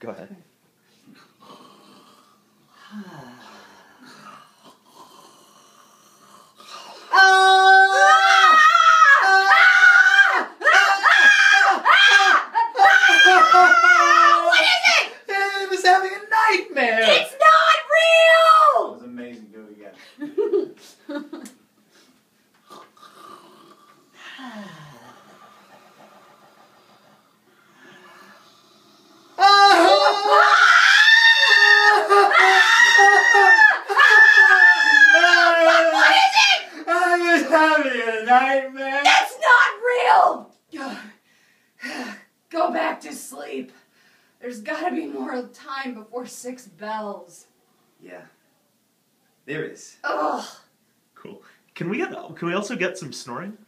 Go ahead. What is it? I was having a nightmare. It's not real! It was amazing. Do it again. What is it? I was having a nightmare. That's not real! Go back to sleep. There's gotta be more time before six bells. Yeah. There is. Ugh. Cool. Can we get? Can we also get some snoring?